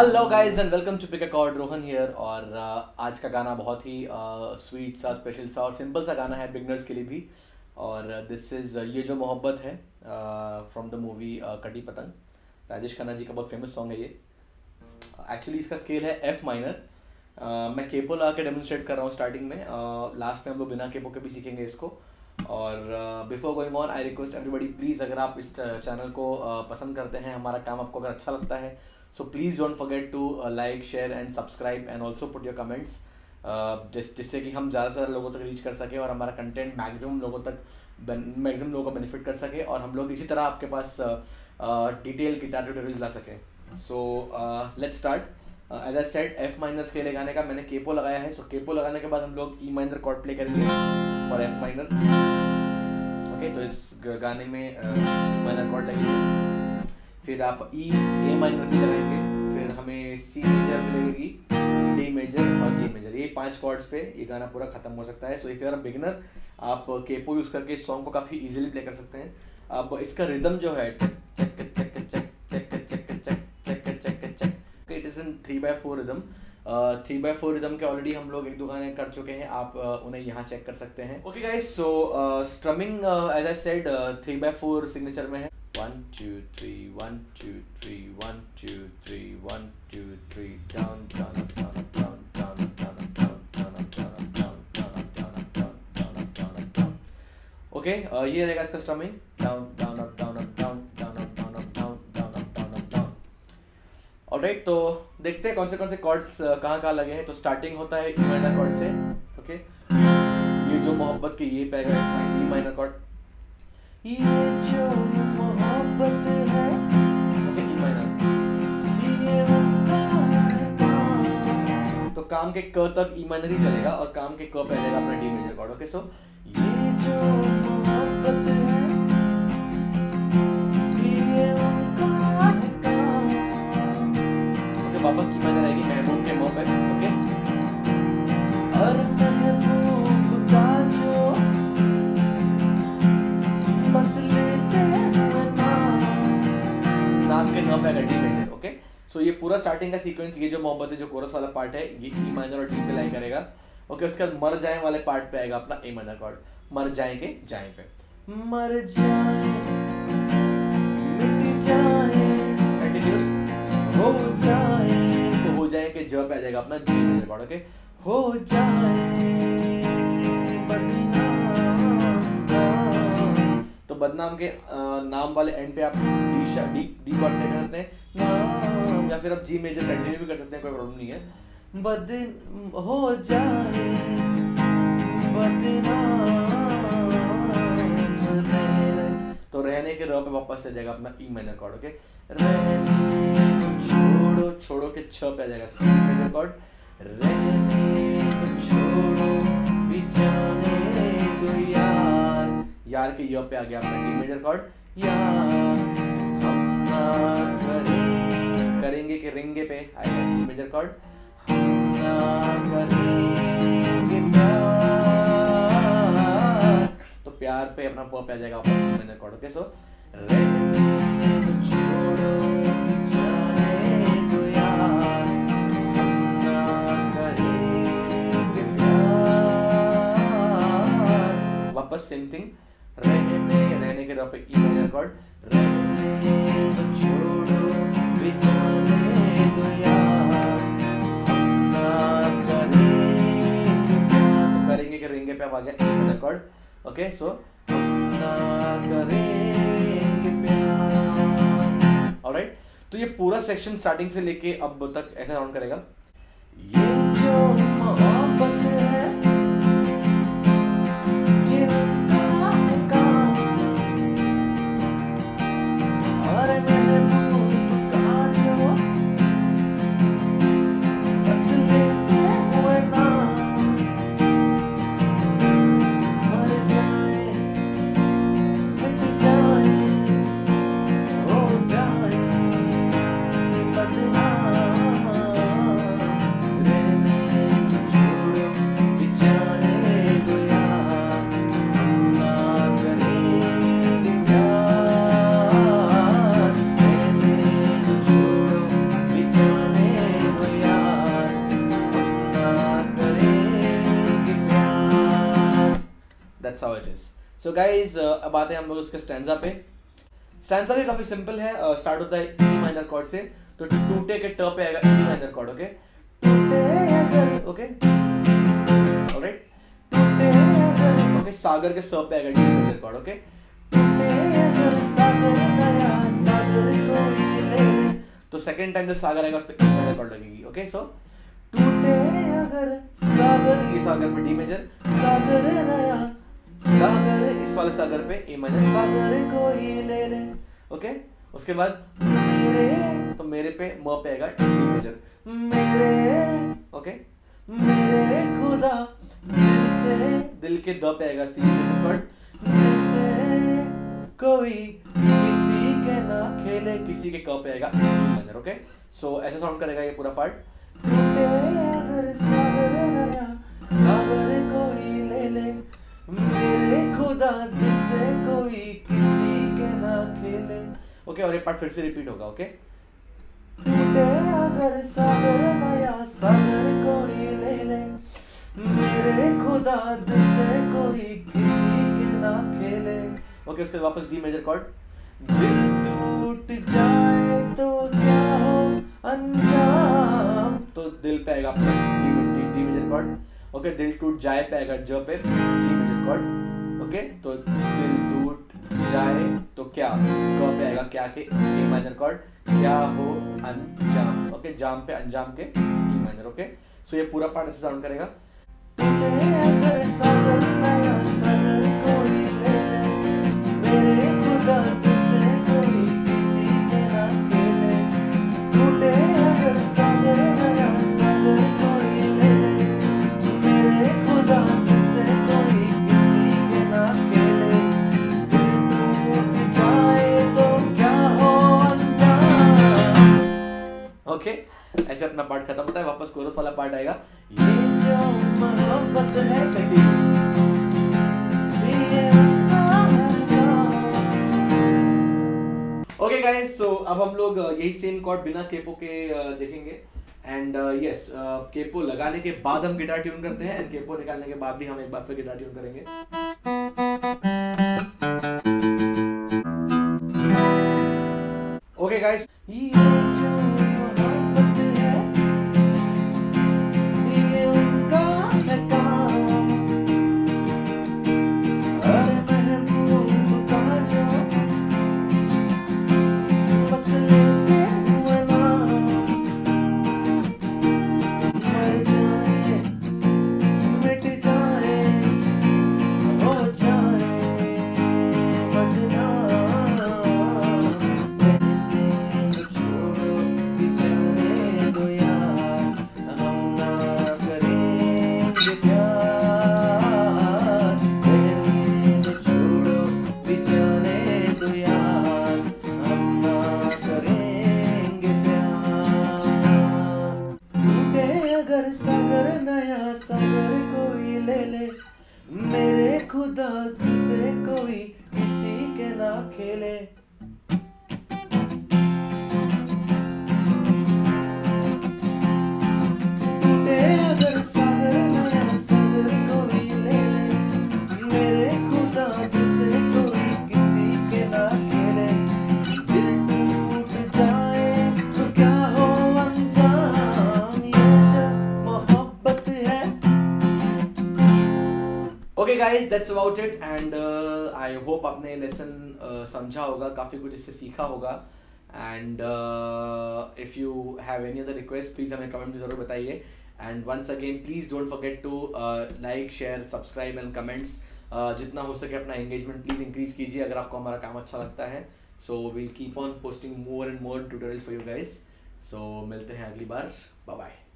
Hello guys and welcome to pick a chord Rohan here और uh, आज का गाना बहुत ही स्वीट uh, सा स्पेशल सा और सिंपल सा गाना है बिगनर्स के लिए भी। और दिस uh, इज़ uh, ये जो मोहब्बत है फ्रॉम द मूवी कटी पतंग। राजेश खन्ना जी का बहुत फ़ेमस सॉन्ग है ये। एक्चुअली इसका स्केल है एफ़ माइनर uh, मैं केपो लगा के डेमोन्स्ट्रेट कर रहा हूँ स्टार्टिंग में। लास्ट uh, में हम लोग बिना केपो के भी सीखेंगे इसको। और before going on I request everybody please अगर आप इस चैनल को पसंद करते हैं हमारा काम आपको अगर अच्छा लगता है so please don't forget to like share and subscribe and also put your comments जिस जिससे कि हम ज़्यादा से ज़्यादा लोगों तक रीच कर सकें और हमारा कंटेंट मैक्सिमम लोगों तक मैक्सिमम लोगों को बेनिफिट कर सके और हम लोग इसी तरह आपके पास डिटेल गिटार ट्यूटोरियल्स ला सकें। So let's start as I said F minor scale गाने का मैंने केपो लगाया है। सो so, केपो लगाने के बाद हम लोग ई माइनर कॉर्ड प्ले करेंगे फॉर एफ़ माइनर ओके तो इस गाने में ई माइनर कॉर्ड लगेगी। फिर आप ई ए माइनर की लगाएँगे फिर हमें सी मेजर मिलेगी डी मेजर और जी मेजर ये पाँच कॉर्ड्स पे ये गाना पूरा खत्म हो सकता है so if you are beginner आप केपो यूज़ करके इस सॉन्ग को काफ़ी इजीली प्ले कर सकते हैं अब इसका रिदम जो है it is in three by four rhythm three by four rhythm के ऑलरेडी हम लोग एक दो गाने कर चुके हैं आप uh, उन्हें यहाँ चेक कर सकते हैं okay guys so strumming as I said three by four signature में है One, two, three, one, two, three, one, two, three, one, two, three, down, down, down, down, down, down, down, down, down, down, down, down, down, down, down, down. Okay ये रहेगा इसका strumming down down up down up down down up down up down down up down up down alright तो देखते हैं कौन से कौन से कॉर्ड्स कहाँ कहाँ लगे हैं तो स्टार्टिंग होता है ई माइनर कॉर्ड से ओके ये जो मोहब्बत के ये पैगा ई माइनर कॉर्ड ये जो तो काम के क तक ई माइनर ही चलेगा और काम के क पे आ जाएगा अपना D major chord okay so ये जो मोहब्बत है वापस ई माइनर आएगी महबूब के मुँह पे ओके और स्टार्टिंग का सीक्वेंस ये जो मोहब्बत है, जो कोरस वाला पार्ट है, ये ई माइनर और डी पे लाई करेगा। ओके उसके बाद मर जाए वाले पार्ट पे आएगा अपना ए माइनर कॉर्ड मर जाए के जाए पे। मर जाए हो जाए तो हो जाए के ज आ जाएगा अपना जी मेजर कॉर्ड ओके हो जाए तो बदनाम के नाम वाले एंड पे आप D D D chord play करते हैं। या फिर आप जी मेजर कंटिन्यू भी कर सकते हैं, कोई प्रॉब्लम नहीं है। बद हो जाए तो रहने के र पे वापस आ जाएगा अपना ई माइनर कॉर्ड ओके रहने छोड़ो छोड़ो के छ पे आ जाएगा सी मेजर कॉर्ड रहने छोड़ो, भी जाने दो यार के य पे आ गया आपका डी मेजर कॉर्ड करेंगे के रिंगे पे आएगा सी मेजर कॉर्ड तो प्यार पे अपना पुआ पे आ जाएगा मेजर कॉर्ड ओके सो वापस सेम थिंग रहने रहने के पे ई मेजर कॉर्ड रहने तो छोड़ो करेंगे पे अब आ गया? E major chord okay so alright तो ये पूरा सेक्शन स्टार्टिंग से लेके अब तक ऐसा साउंड करेगा। ये जो मोहब्बत that's how it is so guys अब आते हैं हम लोग उसके स्टैंडा पे। स्टैंडा भी काफ़ी सिंपल है स्टार्ट होता है ई माइनर कॉर्ड से तो टूटे के ट पे आएगा E minor chord okay okay okay सागर के स पे आएगा डी मेजर कॉर्ड ओके तो सेकंड टाइम जब सागर आएगा, उस पे ई मेजर कॉर्ड लगेगी ओके सो टूटे अगर सागर, ये सागर पे डी मेजर सागर नया सागर, इस वाले सागर पे ए माइनर सागर कोई ले ले। ओके उसके बाद मेरे तो मेरे पे म पे आएगा डी मेजर मेरे ओके मेरे खुदा, दिल से, दिल के द पे आएगा सी मेजर कॉर्ड दिल से कोई किसी के ना खेले, किसी के क पे आएगा डी माइनर ओके सो ऐसा साउंड करेगा ये पूरा पार्ट टूटे और ये पार्ट फिर से रिपीट होगा ओके? अगर सागर नया सागर कोई ले ले। मेरे खुदा दिल से कोई किसी के ना खेले। ओके उसके वापस डी मेजर कॉर्ड दिल टूट जाए तो क्या हो? अंजाम। तो दिल पे आएगा आपका D D D major chord okay दिल टूट जाए पे आएगा ज पे जी मेजर कॉर्ड ओके तो दिल टूट जाए तो क्या? आएगा क्या के? ए माइनर कॉर्ड क्या हो? अंजाम. ओके जाम पे, अंजाम के. ई माइनर ओके सो ये पूरा पार्ट ऐसे साउंड करेगा. कोई मेरे खुदा वापस कोरस वाला पार्ट आएगा। ये जो मोहब्बत है कटी ओके गाइस सो अब हम लोग uh, यही सेम कॉर्ड बिना केपो के uh, देखेंगे। एंड यस केपो लगाने के बाद हम गिटार ट्यून करते हैं। एंड केपो निकालने के बाद भी हम एक बार फिर गिटार ट्यून करेंगे। ओके गाइस अगर सागर, नया सागर, कोई ले ले। मेरे खुदा से कोई किसी के ना खेले। That's about it and I hope आपने लेसन समझा होगा, काफ़ी कुछ इससे सीखा होगा. And if you have any other request please हमें कमेंट में ज़रूर बताइए. And once again please don't forget to like share subscribe and comments जितना हो सके अपना एंगेजमेंट प्लीज़ इंक्रीज़ कीजिए अगर आपको हमारा काम अच्छा लगता है. So we'll keep on posting more and more tutorial for you guys so मिलते हैं अगली बार. Bye bye